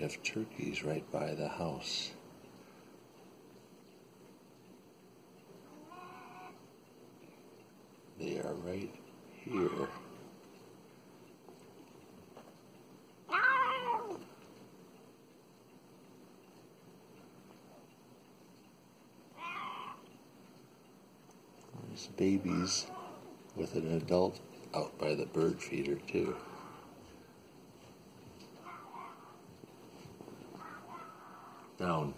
Have turkeys right by the house. They are right here. There's babies with an adult out by the bird feeder, too. Down.